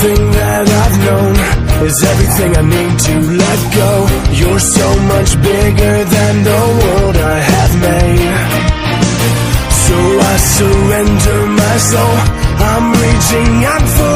Every little thing that I've known is everything I need to let go. You're so much bigger than the world I have made. So I surrender my soul. I'm reaching out for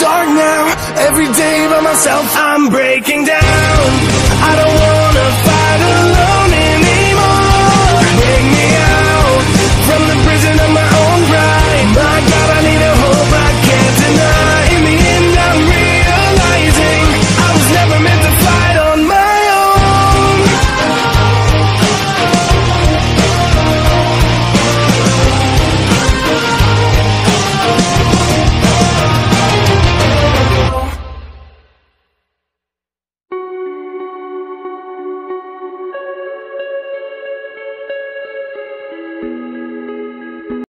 dark now. Every day by myself, I'm breaking down.